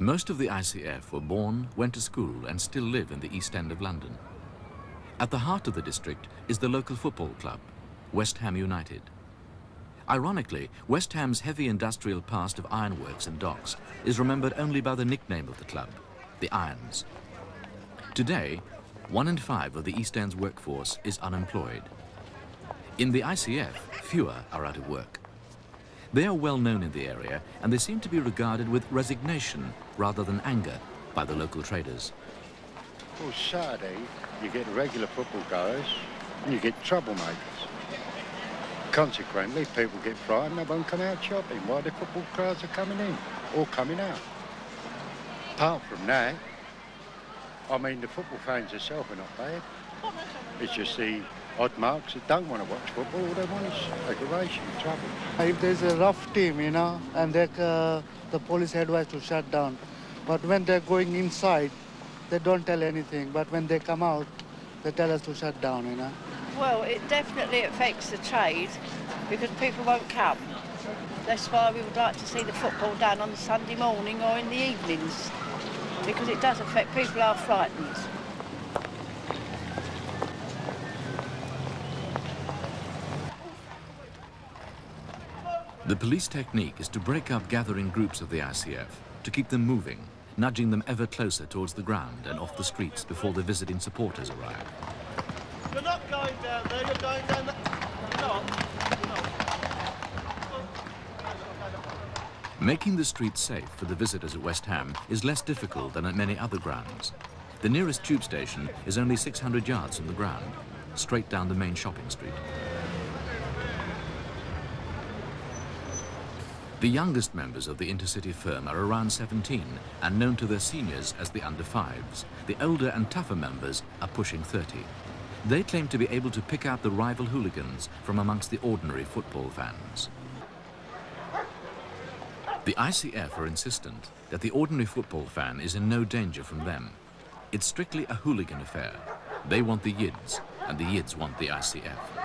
Most of the ICF were born, went to school and still live in the East End of London. At the heart of the district is the local football club, West Ham United. Ironically, West Ham's heavy industrial past of ironworks and docks is remembered only by the nickname of the club, the Irons. Today, one in five of the East End's workforce is unemployed. In the ICF, fewer are out of work. They are well known in the area and they seem to be regarded with resignation rather than anger by the local traders. Well, Saturday, you get regular football goers and you get troublemakers. Consequently, people get frightened, they won't come out shopping while the football crowds are coming in or coming out. Apart from that, I mean, the football fans themselves are not bad. It's just the odd marks that don't want to watch football. All they want is aggravation, trouble. If there's a rough team, you know, and they, uh, the police advise to shut down, but when they're going inside, they don't tell anything. But when they come out, they tell us to shut down, you know. Well, it definitely affects the trade because people won't come. That's why we would like to see the football done on Sunday morning or in the evenings because it does affect people are frightened. The police technique is to break up gathering groups of the ICF, to keep them moving, nudging them ever closer towards the ground and off the streets before the visiting supporters arrive. You're not going down there, you're going down there. Making the streets safe for the visitors at West Ham is less difficult than at many other grounds. The nearest tube station is only 600 yards from the ground, straight down the main shopping street. The youngest members of the intercity firm are around 17 and known to their seniors as the under fives. The older and tougher members are pushing 30. They claim to be able to pick out the rival hooligans from amongst the ordinary football fans. The ICF are insistent that the ordinary football fan is in no danger from them. It's strictly a hooligan affair. They want the Yids, and the Yids want the ICF.